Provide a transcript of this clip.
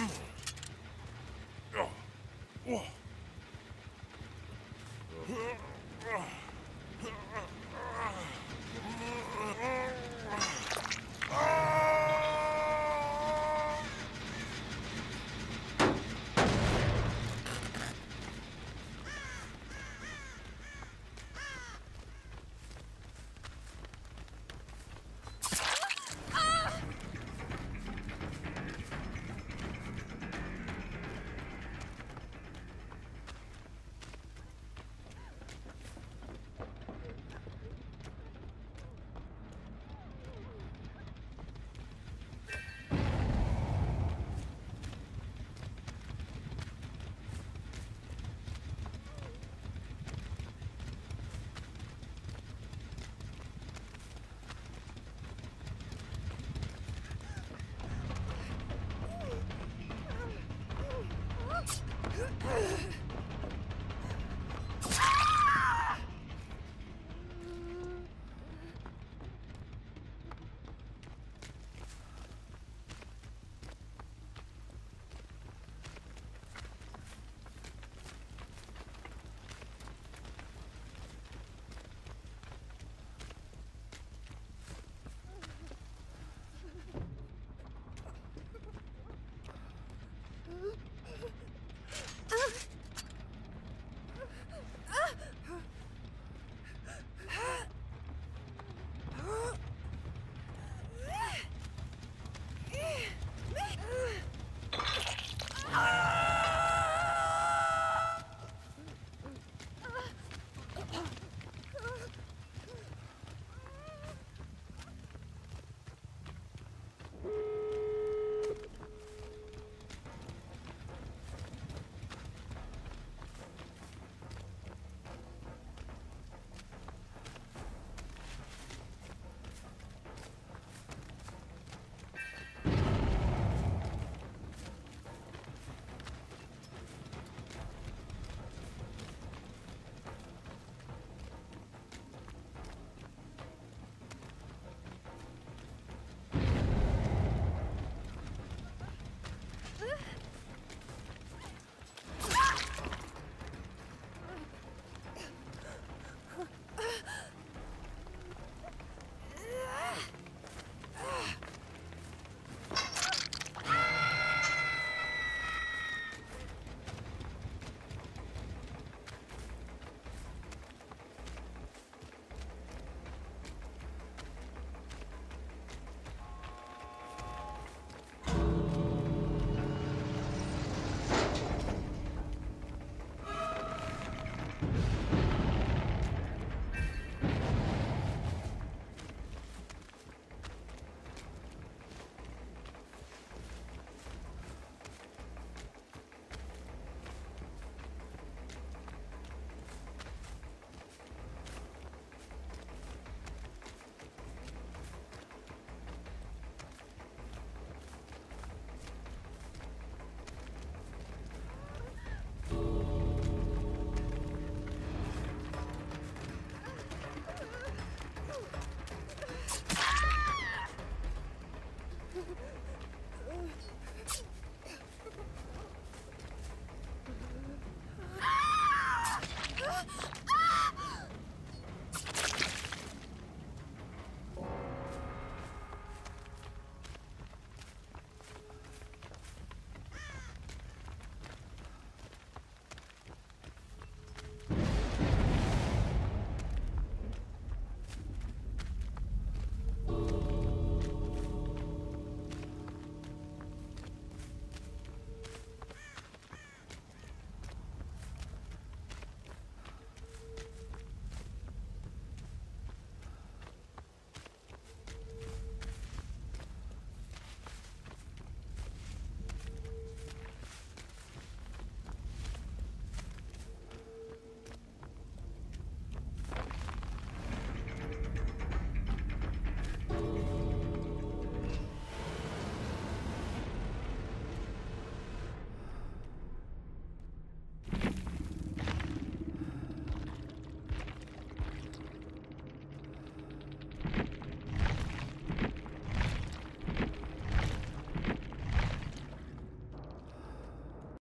Oh. Whoa.